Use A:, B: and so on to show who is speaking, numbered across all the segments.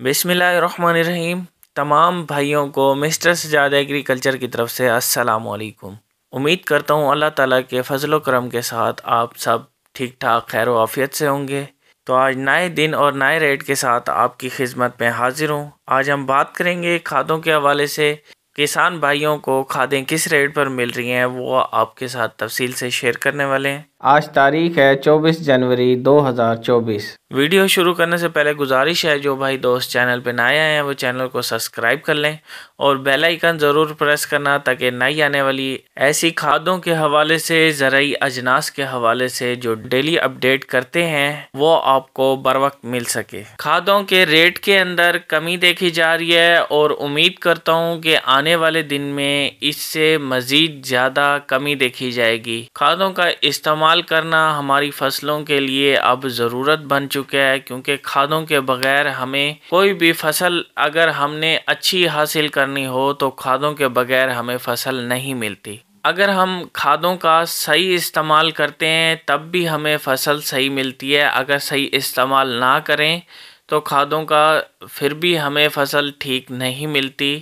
A: बिसमीम तमाम भाइयों को मिस्टर सजाद एग्रीकल्चर की तरफ़ से अस्सलाम वालेकुम उम्मीद करता हूँ अल्लाह ताला के फजल करम के साथ आप सब ठीक ठाक खैर वाफियत से होंगे। तो आज नए दिन और नए रेट के साथ आपकी खिदमत में हाजिर हूँ। आज हम बात करेंगे खादों के हवाले से, किसान भाइयों को खादें किस रेट पर मिल रही हैं, वो आपके साथ तफसील से शेयर करने वाले हैं।
B: आज तारीख है 24 जनवरी 2024
A: वीडियो शुरू करने से पहले गुजारिश है, जो भाई दोस्त चैनल पे नए आए हैं, वो चैनल को सब्सक्राइब कर लें और बेल आइकन ज़रूर प्रेस करना, ताकि नई आने वाली ऐसी खादों के हवाले से ज़रूरी अजनास के हवाले से जो डेली अपडेट करते हैं, वो आपको बर वक्त मिल सके। खादों के रेट के अंदर कमी देखी जा रही है और उम्मीद करता हूँ कि आने वाले दिन में इससे मज़ीद ज़्यादा कमी देखी जाएगी। खादों का इस्तेमाल इस्तेमाल करना हमारी फ़सलों के लिए अब ज़रूरत बन चुका है, क्योंकि खादों के बगैर हमें कोई भी फ़सल अगर हमने अच्छी हासिल करनी हो तो खादों के बगैर हमें फ़सल नहीं मिलती। अगर हम खादों का सही इस्तेमाल करते हैं, तब भी हमें फ़सल सही मिलती है। अगर सही इस्तेमाल ना करें तो खादों का फिर भी हमें फ़सल ठीक नहीं मिलती।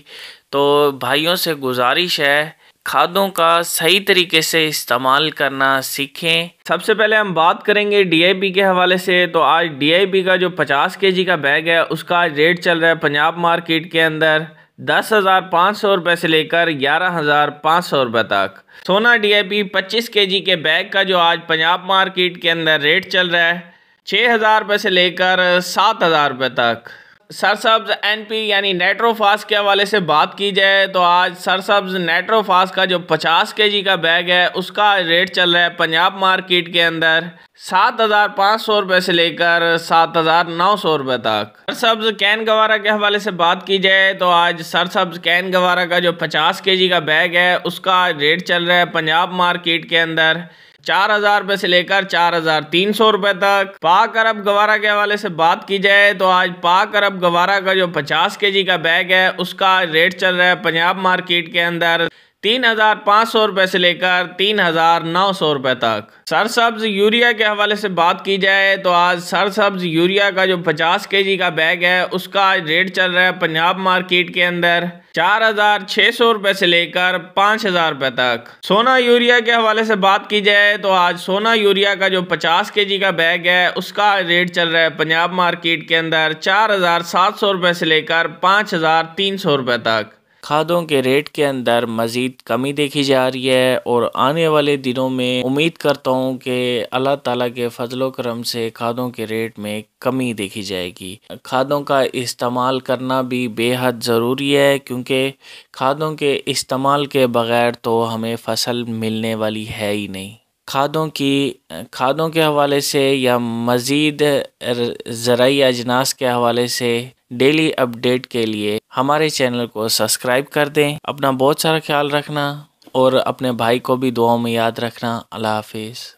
A: तो भाइयों से गुजारिश है खादों का सही तरीके से इस्तेमाल करना सीखें। सबसे पहले हम बात करेंगे डीआईपी के हवाले से। तो आज डीआईपी का जो 50 केजी का बैग है, उसका आज रेट चल रहा है पंजाब मार्केट के अंदर दस हज़ार पाँच सौ रुपये से लेकर ग्यारह हज़ार पाँच सौ रुपये तक। सोना डीआईपी 25 केजी के बैग का जो आज पंजाब मार्केट के अंदर रेट चल रहा है छः हज़ार रुपये से लेकर सात हज़ार रुपये तक। सरसब्ज एनपी यानी नेट्रोफास के हवाले से बात की जाए तो आज सरसब्ज नेट्रोफास का जो 50 केजी का बैग है, उसका रेट चल रहा है पंजाब मार्केट के अंदर सात हज़ार पाँच सौ रुपये से लेकर सात हज़ार नौ सौ रुपये तक। सरसब्ज कैन गवारा के हवाले से बात की जाए तो आज सरसब्ज कैन गवारा का जो पचास के जी का बैग है, उसका रेट चल रहा है पंजाब मार्केट के अंदर चार हज़ार रुपये से लेकर चार हज़ार तीन सौ रुपए तक। पाक अरब गवारा के हवाले से बात की जाए तो आज पाक अरब गवारा का जो पचास के जी का बैग है, उसका रेट चल रहा है पंजाब मार्केट के अंदर। तीन हज़ार पाँच सौ रुपये से लेकर तीन हज़ार नौ सौ रुपये तक। सरसब्ज यूरिया के हवाले से बात की जाए तो आज सरसब्ज यूरिया का जो पचास के जी का बैग है, उसका रेट चल रहा है पंजाब मार्केट के अंदर चार हज़ार छः सौ रुपये से लेकर पाँच हज़ार रुपये तक। सोना यूरिया के हवाले से बात की जाए तो आज सोना यूरिया का जो पचास के जी का बैग है, उसका रेट चल रहा है पंजाब मार्केट के अंदर चार हज़ार सात सौ रुपये से लेकर पाँच हज़ार तीन सौ रुपये तक। खादों के रेट के अंदर मज़ीद कमी देखी जा रही है और आने वाले दिनों में उम्मीद करता हूँ कि अल्लाह ताला के फजलो करम से खादों के रेट में कमी देखी जाएगी। खादों का इस्तेमाल करना भी बेहद ज़रूरी है क्योंकि खादों के इस्तेमाल के बग़ैर तो हमें फ़सल मिलने वाली है ही नहीं। खादों की, खादों के हवाले से या मज़ीद ज़रूरी अजनास के हवाले से डेली अपडेट के लिए हमारे चैनल को सब्सक्राइब कर दें, अपना बहुत सारा ख्याल रखना और अपने भाई को भी दुआओं में याद रखना। अल्लाह हाफिज़।